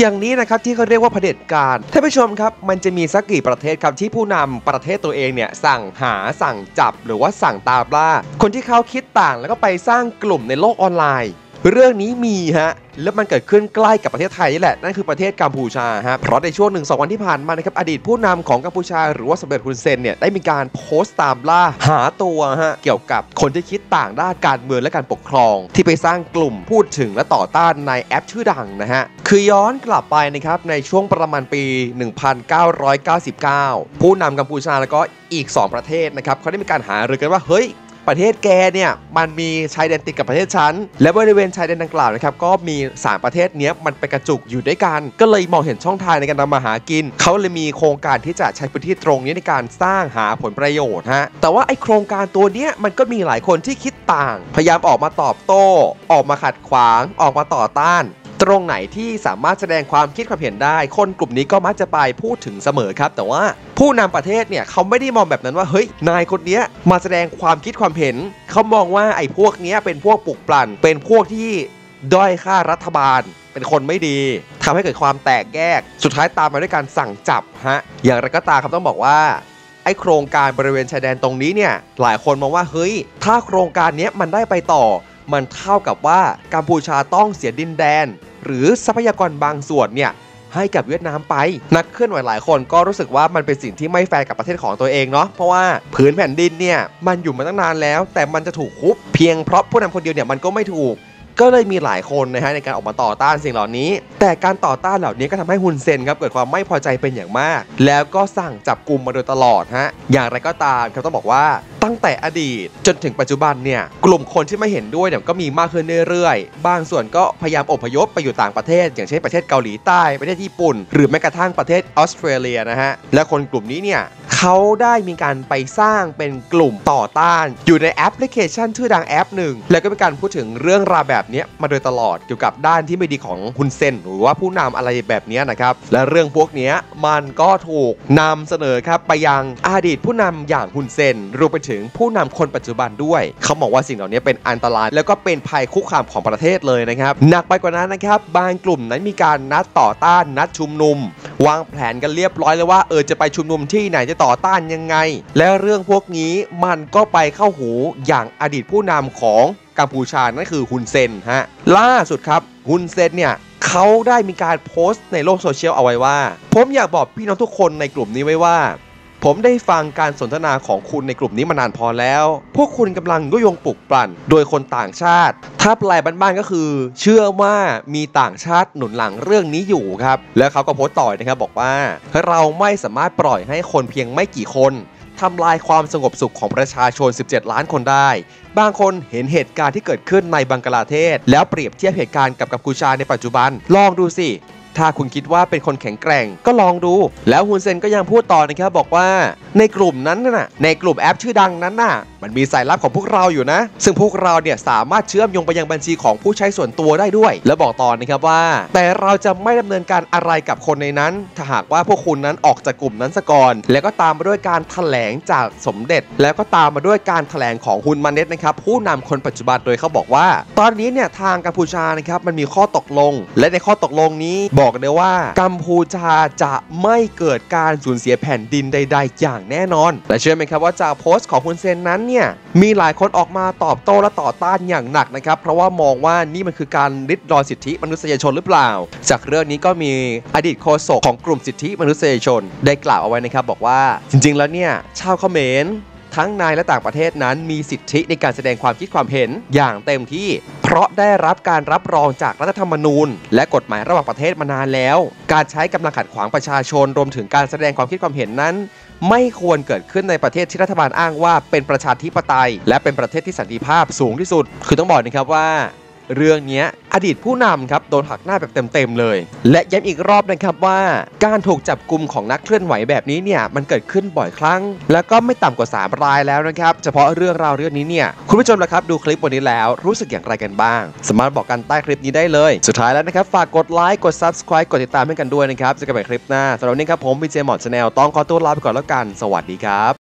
อย่างนี้นะครับที่เขาเรียกว่าเผด็จการท่านผู้ชมครับ มันจะมีสักกี่ประเทศครับที่ผู้นำประเทศตัวเองเนี่ยสั่งหาสั่งจับ หรือว่าสั่งตามล่า คนที่เขาคิดต่างแล้วก็ไปสร้างกลุ่มในโลกออนไลน์ เรื่องนี้มีฮะ แล้วมันเกิดขึ้นใกล้กับประเทศไทยนี่แหละ นั่นคือประเทศกัมพูชาฮะ เพราะในช่วงหนึ่งสองวันที่ผ่านมานะครับ อดีตผู้นำของกัมพูชา หรือว่าสมเด็จฮุนเซนเนี่ย ได้มีการโพสต์ตามล่าหาตัวฮะ เกี่ยวกับคนที่คิดต่างด้านการเมืองและการปกครอง ที่ไปสร้างกลุ่มพูดถึงและต่อต้านในแอปชื่อดังนะฮะ คือย้อนกลับไปนะครับในช่วงประมาณปี 1999 ผู้นำกัมพูชาแล้วก็อีก 2 ประเทศนะครับเขาได้มีการหารือกันว่าเฮ้ย ประเทศแกเนี่ยมันมีชายแดนติดกับประเทศฉันและบริเวณชายแดนดังกล่าวนะครับก็มี3ประเทศเนี้ยมันไปกระจุกอยู่ด้วยกัน ก็เลยมองเห็นช่องทางในการทำมาหากินเขาเลยมีโครงการที่จะใช้พื้นที่ตรงนี้ในการสร้างหาผลประโยชน์ฮะแต่ว่าไอโครงการตัวเนี้ยมันก็มีหลายคนที่คิดต่าง พยายามออกมาตอบโต้ ออกมาขัดขวาง ออกมาต่อต้าน ตรงไหนที่สามารถแสดงความคิดความเห็นได้ คนกลุ่มนี้ก็มักจะไปพูดถึงเสมอครับ แต่ว่าผู้นำประเทศเนี่ยเขาไม่ได้มองแบบนั้นว่าเฮ้ยนายคนเนี้ยมาแสดงความคิดความเห็น เขามองว่าไอ้พวกเนี้ยเป็นพวกปลุกปลั่น เป็นพวกที่ด้อยค่ารัฐบาล เป็นคนไม่ดีทำให้เกิดความแตกแยก สุดท้ายตามมาด้วยการสั่งจับฮะอย่างไรก็ตามครับต้องบอกว่าไอโครงการบริเวณชายแดนตรงนี้เนี่ยหลายคนมองว่าเฮ้ย ถ้าโครงการเนี้ยมันได้ไปต่อ มันเท่ากับว่ากัมพูชาต้องเสียดินแดน หรือทรัพยากรบางส่วนเนี่ยให้กับเวียดนามไป นักเคลื่อนไหวหลายคนก็รู้สึกว่ามันเป็นสิ่งที่ไม่แฟร์กับประเทศของตัวเองเนาะเพราะว่าพื้นแผ่นดินเนี่ยมันอยู่มาตั้งนานแล้ว แต่มันจะถูกคุบเพียงเพราะผู้นำคนเดียวเนี่ยมันก็ไม่ถูก ก็เลยมีหลายคนนะฮะในการออกมาต่อต้านสิ่งเหล่านี้ แต่การต่อต้านเหล่านี้ก็ทำให้ฮุนเซนครับเกิดความไม่พอใจเป็นอย่างมาก แล้วก็สั่งจับกลุ่มมาโดยตลอดฮะอย่างไรก็ตามครับต้องบอกว่าตั้งแต่อดีตจนถึงปัจจุบันเนี่ยกลุ่มคนที่ไม่เห็นด้วยเนี่ยก็มีมากขึ้นเรื่อยๆ บางส่วนก็พยายามอพยพไปอยู่ต่างประเทศ อย่างเช่นประเทศเกาหลีใต้ประเทศญี่ปุ่น หรือแม้กระทั่งประเทศออสเตรเลียนะฮะและคนกลุ่มนี้เนี่ย เขาได้มีการไปสร้างเป็นกลุ่มต่อต้าน อยู่ในแอปพลิเคชันชื่อดังแอปหนึ่ง แล้วก็มีการพูดถึงเรื่องราวแบบนี้มาโดยตลอดเกี่ยวกับด้านที่ไม่ดีของฮุนเซนหรือว่าผู้นำอะไรแบบนี้นะครับ และเรื่องพวกนี้มันก็ถูกนำเสนอครับไปยังอดีตผู้นำอย่างฮุนเซนรวมไปถึงผู้นำคนปัจจุบันด้วย เขาบอกว่าสิ่งเหล่านี้เป็นอันตราย แล้วก็เป็นภัยคุกคามของประเทศเลยนะครับหนักไปกว่านั้นนะครับบางกลุ่มนั้นมีการนัดต่อต้านนัดชุมนุม วางแผนกันเรียบร้อยแล้วว่าเออจะไปชุมนุมที่ไหนจะต่อต้านยังไง และเรื่องพวกนี้มันก็ไปเข้าหูอย่างอดีตผู้นำของกัมพูชานั่นคือฮุนเซนฮะล่าสุดครับฮุนเซนเนี่ยเขาได้มีการโพสต์ในโลกโซเชียลเอาไว้ว่า ผมอยากบอกพี่น้องทุกคนในกลุ่มนี้ไว้ว่า ผมได้ฟังการสนทนาของคุณในกลุ่มนี้มานานพอแล้ว พวกคุณกำลังยุยงปลุกปลั่น โดยคนต่างชาติ ถ้าแปลบ้านๆก็คือ เชื่อว่ามีต่างชาติหนุนหลังเรื่องนี้อยู่ครับ แล้วเขาก็โพสต์ต่อนะครับบอกว่า เราไม่สามารถปล่อยให้คนเพียงไม่กี่คนทำลายความสงบสุขของประชาชน 17 ล้านคนได้ บางคนเห็นเหตุการณ์ที่เกิดขึ้นในบังกลาเทศ แล้วเปรียบเทียบเหตุการณ์กับกัมพูชาในปัจจุบัน ลองดูสิ ถ้าคุณคิดว่าเป็นคนแข็งแกร่งก็ลองดู แล้วฮุนเซนก็ยังพูดต่อนะครับบอกว่าในกลุ่มนั้นน่ะ ในกลุ่มแอปชื่อดังนั้นน่ะ มันมีสายลับของพวกเราอยู่นะ ซึ่งพวกเราเนี่ยสามารถเชื่อมโยงไปยังบัญชีของผู้ใช้ส่วนตัวได้ด้วย และบอกต่อนะครับว่า แต่เราจะไม่ดำเนินการอะไรกับคนในนั้น ถ้าหากว่าพวกคุณนั้นออกจากกลุ่มนั้นซะก่อน แล้วก็ตามมาด้วยการแถลงจากสมเด็จ แล้วก็ตามมาด้วยการแถลงของฮุนมาเน็ตนะครับผู้นำคนปัจจุบันโดยเขาบอกว่า ตอนนี้เนี่ยทางกัมพูชานะครับมันมีข้อตกลง และในข้อตกลงนี้บอกอกเลยว่า กัมพูชาจะไม่เกิดการสูญเสียแผ่นดินใด ๆ อย่างแน่นอน และเชื่อไหมครับว่าจากโพสต์ของฮุนเซนนั้นเนี่ยมีหลายคนออกมาตอบโต้และต่อต้านอย่างหนักนะครับเพราะว่ามองว่านี่มันคือการริดรอนสิทธิมนุษยชนหรือเปล่า จากเรื่องนี้ก็มีอดีตโฆษกของกลุ่มสิทธิมนุษยชน ได้กล่าวเอาไว้นะครับบอกว่าจริง ๆ แล้วเนี่ยชาวเขมรทั้งในและต่างประเทศนั้นมีสิทธิในการแสดงความคิดความเห็นอย่างเต็มที่ เพราะได้รับการรับรองจากรัฐธรรมนูญ และกฎหมายระหว่างประเทศมานานแล้ว การใช้กำลังขัดขวางประชาชนรวมถึงการแสดงความคิดความเห็นนั้น ไม่ควรเกิดขึ้นในประเทศที่รัฐบาลอ้างว่าเป็นประชาธิปไตย และเป็นประเทศที่สันติภาพสูงที่สุด คือต้องบอกนะครับว่า เรื่องนี้อดีตผู้นำครับโดนหักหน้าแบบเต็มๆเลย และย้ำอีกรอบนะครับว่าการถูกจับกลุ่มของนักเคลื่อนไหวแบบนี้เนี่ยมันเกิดขึ้นบ่อยครั้ง แล้วก็ไม่ต่ำกว่า 3 รายแล้วนะครับเฉพาะเรื่องราวเรื่องนี้เนี่ยคุณผู้ชมละครับดูคลิปวันนี้แล้วรู้สึกอย่างไรกันบ้าง สามารถบอกกันใต้คลิปนี้ได้เลย สุดท้ายแล้วนะครับฝากกดไลค์กด subscribe กดติดตามให้กันด้วยนะครับเจะกันใหม่คลิปหน้าสำหรับวันนี้ครับผมพีเจหมอดชาแนลต้องขอตัวลาไปก่อนแล้วกัน สวัสดีครับ